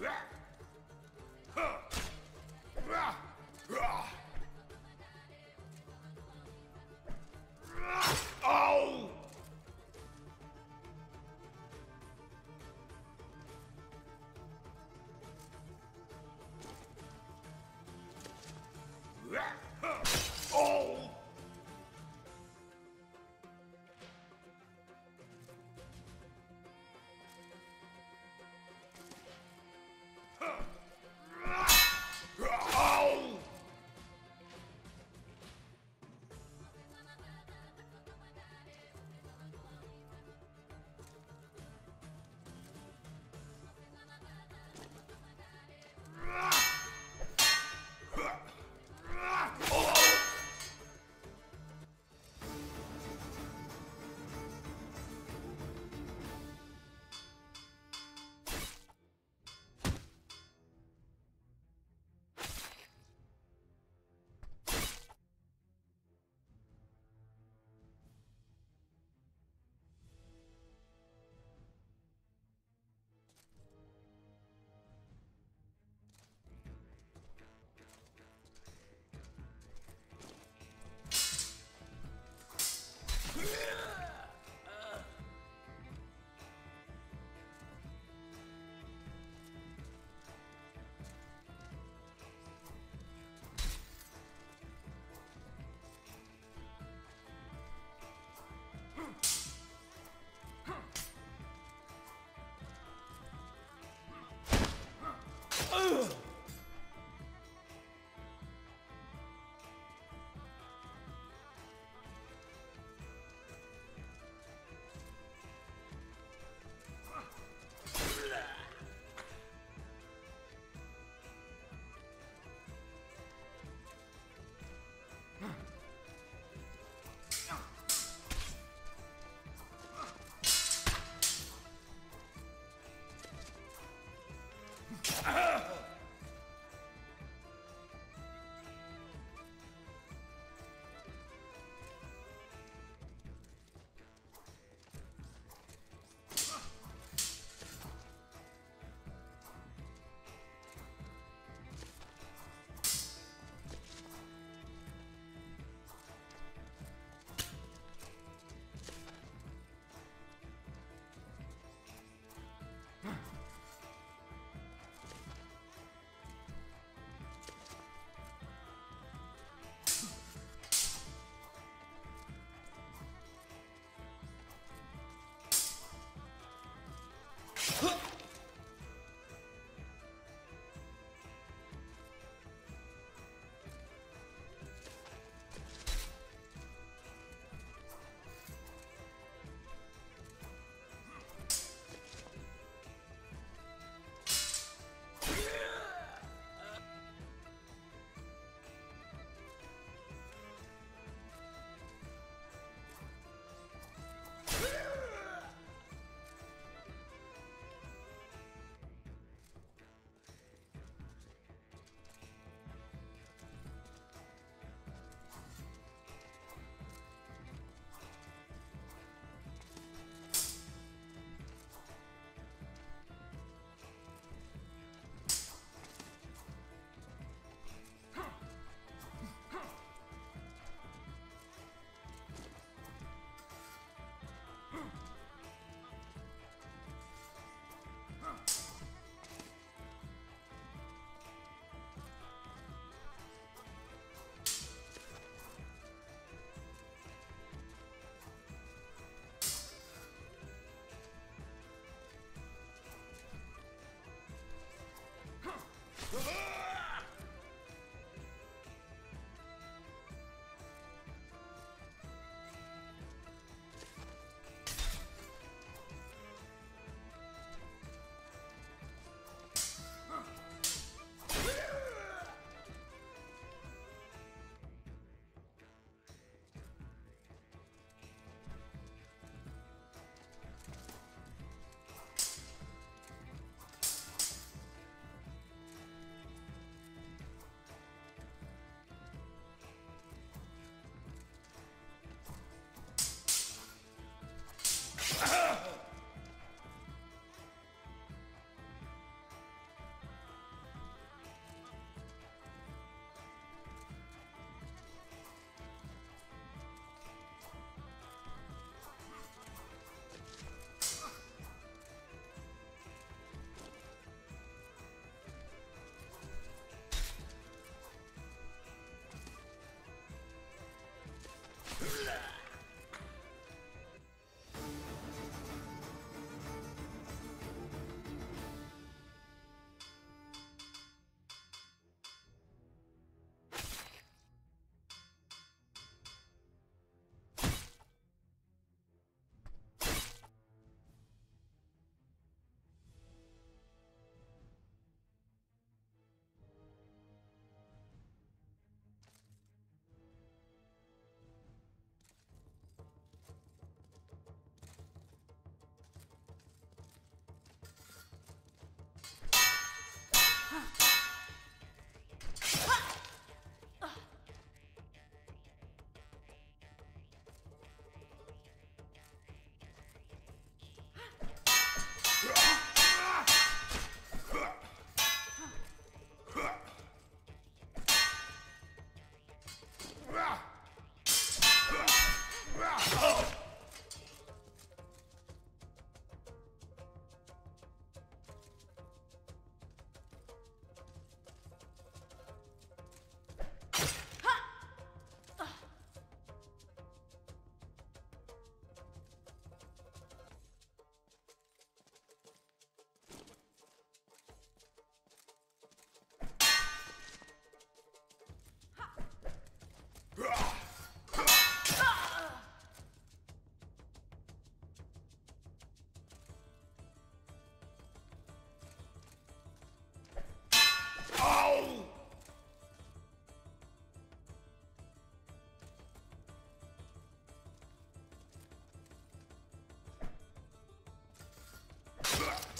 Yeah. Uh -huh.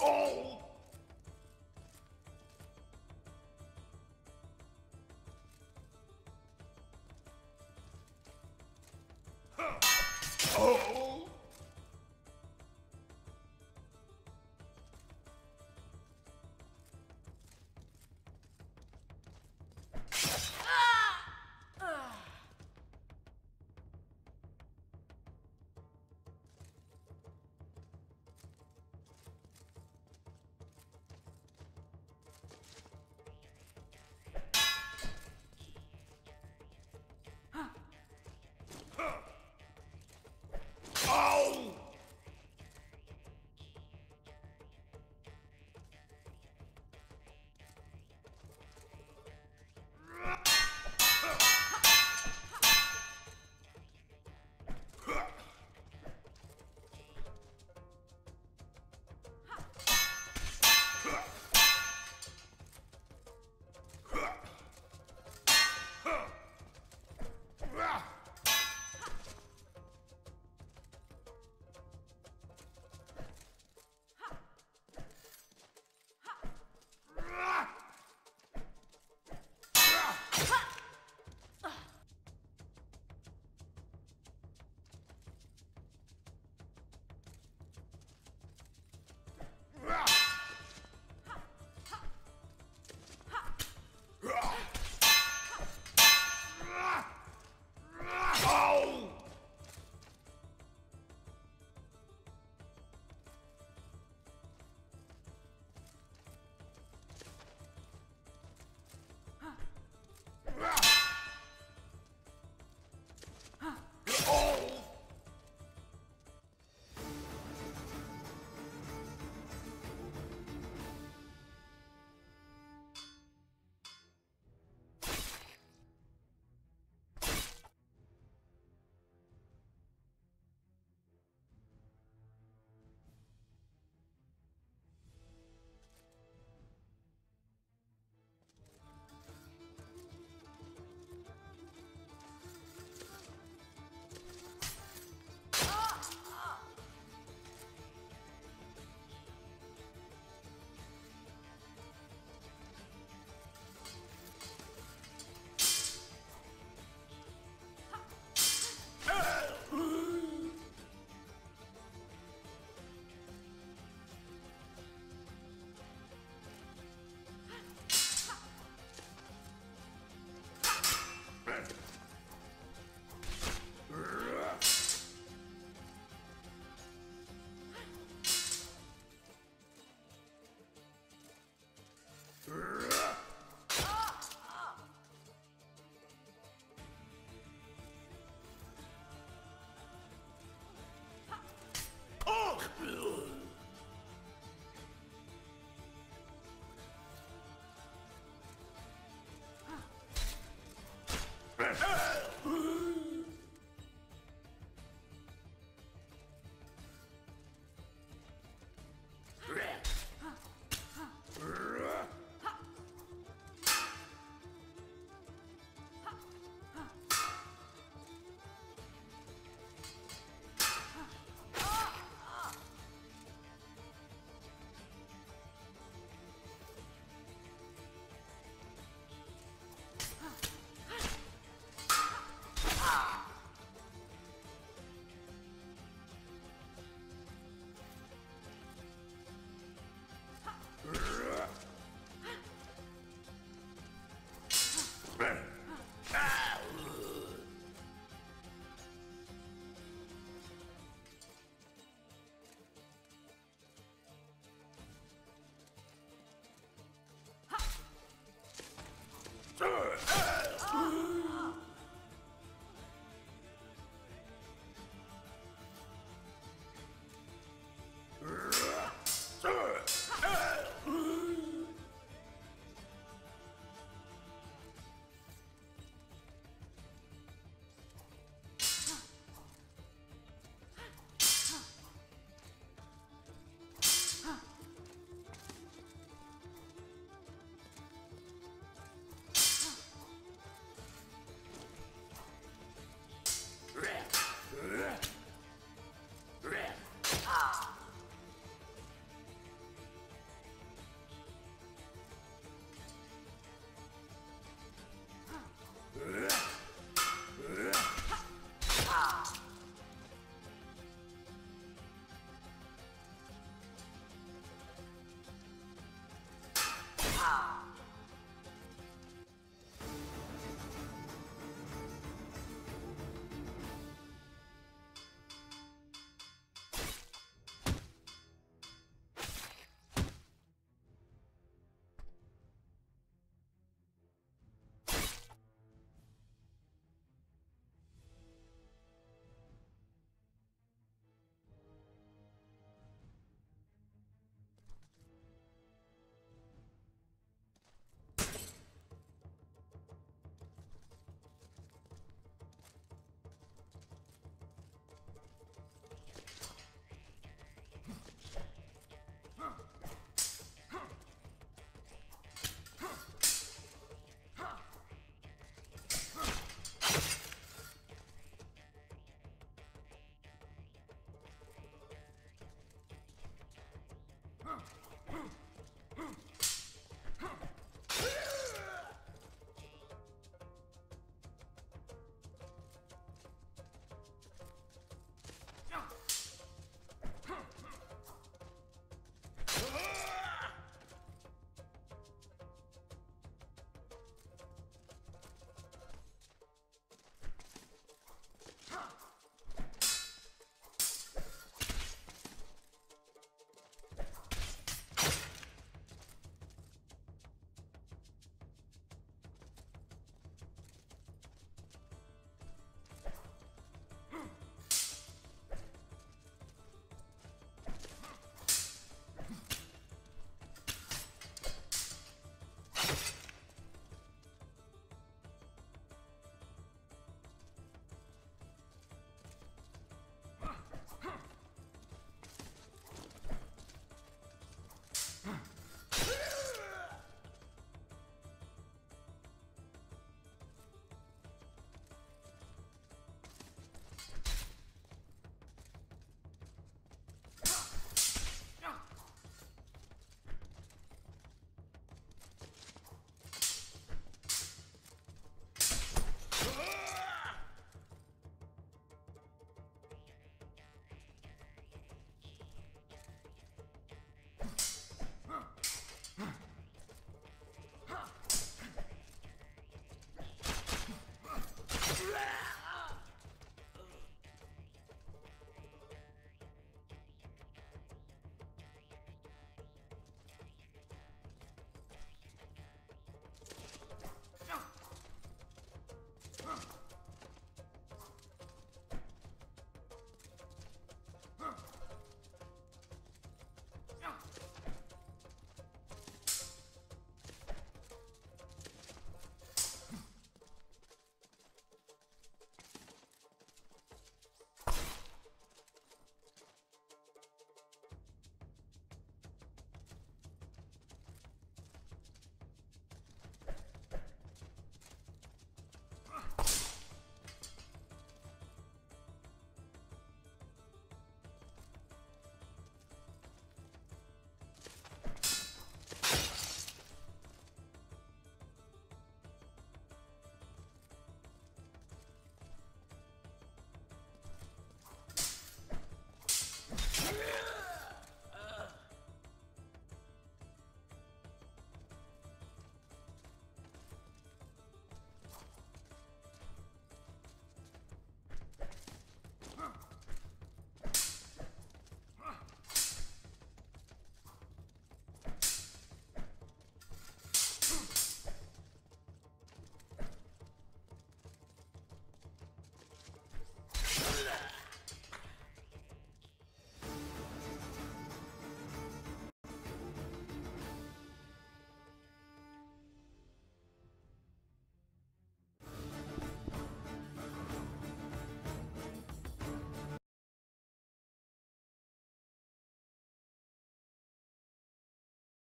Oh!